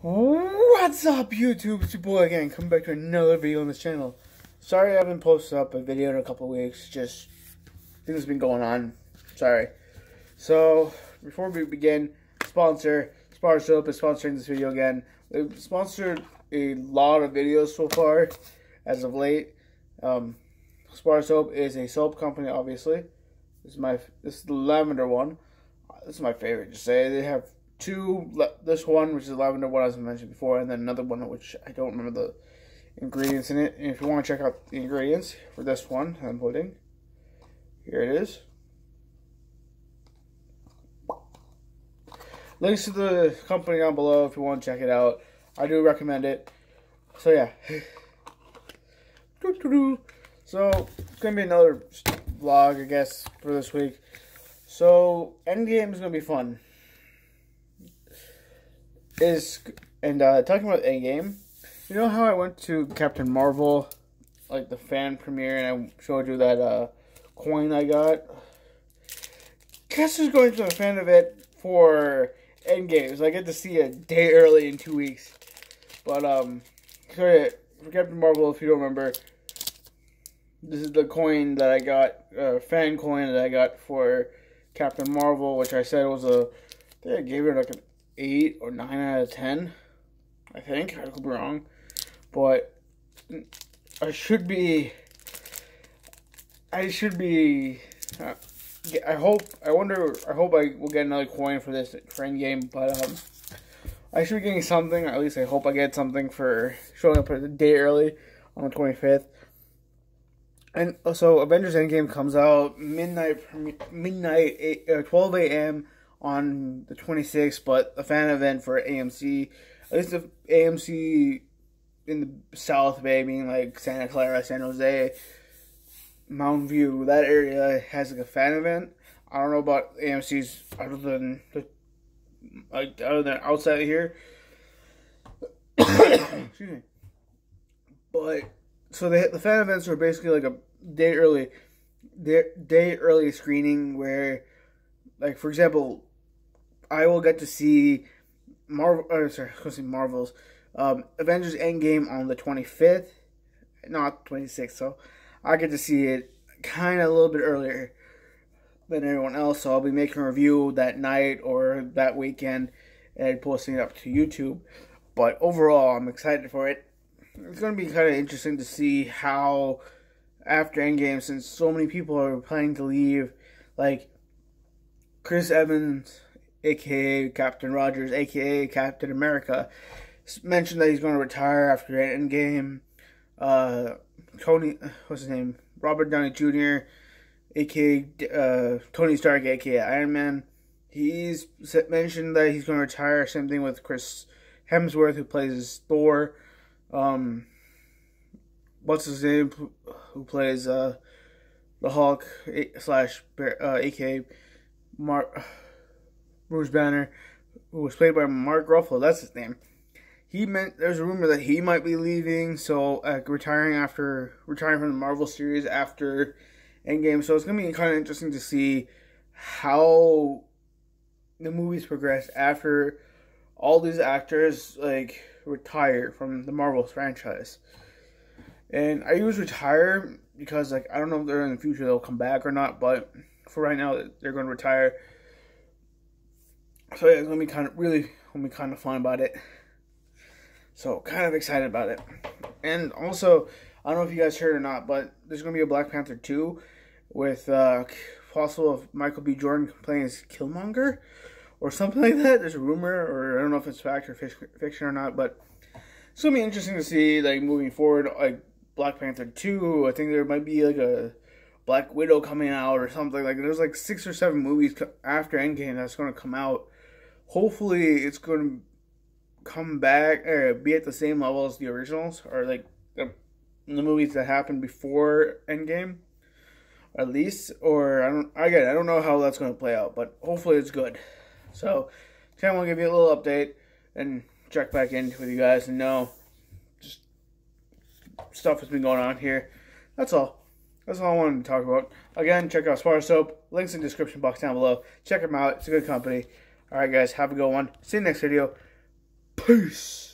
What's up, YouTube? It's your boy again, coming back to another video on this channel. Sorry I haven't posted up a video in a couple weeks, just things have been going on. Sorry. So, before we begin, sponsor, Spar Soap is sponsoring this video again. They've sponsored a lot of videos so far, as of late. Um, Spar Soap is a soap company, obviously. This is my, this is the lavender one. This is my favorite, just say. They have two, this one, which is lavender one, as I mentioned before, and then another one, which I don't remember the ingredients in it. And if you want to check out the ingredients for this one I'm putting, here it is. Links to the company down below if you want to check it out. I do recommend it. So yeah. So it's gonna be another vlog, I guess, for this week. So Endgame is gonna be fun is and uh, talking about Endgame, you know how I went to Captain Marvel, like the fan premiere, and I showed you that uh, coin I got. Guess who's going to a fan of it for Endgame? So I get to see a day early in two weeks. But um, for Captain Marvel, if you don't remember, this is the coin that I got, uh, fan coin that I got for Captain Marvel, which I said was a. I think I gave it like an eight or nine out of ten. I think I could be wrong, but I should be. I should be. Uh, I hope. I wonder. I hope I will get another coin for this friend game, but um, I should be getting something. At least I hope I get something for showing up a day early on the twenty fifth. And so Avengers Endgame comes out midnight, midnight, 8, uh, 12 a.m on the 26th, but a fan event for AMC. At least the AMC in the South Bay, meaning like Santa Clara, San Jose, Mountain View, that area has like a fan event. I don't know about AMC's other than the, like other than outside of here. Excuse me. But so the the fan events are basically like a day early, day, day early screening where, like for example, I will get to see Marvel. Uh, sorry, I see Marvels. Um, Avengers Endgame on the 25th, not 26th. So I get to see it kind of a little bit earlier than everyone else. So I'll be making a review that night or that weekend and posting it up to YouTube. But overall, I'm excited for it. It's going to be kind of interesting to see how after Endgame, since so many people are planning to leave, like Chris Evans aka Captain Rogers, aka Captain America, mentioned that he's going to retire after the Endgame. Uh, Tony, what's his name? Robert Downey Jr., aka uh, Tony Stark, aka Iron Man. He's mentioned that he's going to retire. Same thing with Chris Hemsworth, who plays Thor. Um, what's his name? Who plays uh, the Hulk slash uh, aka Mark Bruce Banner, who was played by Mark Ruffalo. That's his name. He meant there's a rumor that he might be leaving, so uh, retiring after retiring from the Marvel series after Endgame. So it's gonna be kind of interesting to see how the movies progress after all these actors like retire from the Marvel franchise. And I use retire because like I don't know if they're in the future they'll come back or not, but for right now they're going to retire. So yeah, it's gonna be kind of really gonna be kind of fun about it. So kind of excited about it. And also, I don't know if you guys heard or not, but there's gonna be a Black Panther two with uh, possible of Michael B. Jordan playing as Killmonger or something like that. There's a rumor, or I don't know if it's fact or fiction or not, but it's gonna be interesting to see like moving forward. Like Black Panther two, I think there might be like a Black Widow coming out or something like. There's like six or seven movies after Endgame that's gonna come out hopefully it's going to come back or be at the same level as the originals or like the, the movies that happened before Endgame, at least. Or I don't again I don't know how that's going to play out, but hopefully it's good. So, kind of want to give you a little update and check back in with you guys and know just stuff has been going on here. That's all. That's all I wanted to talk about. Again, check out Spar Soap. Links in the description box down below. Check them out. It's a good company. Alright guys, have a good one. See you next video. Peace.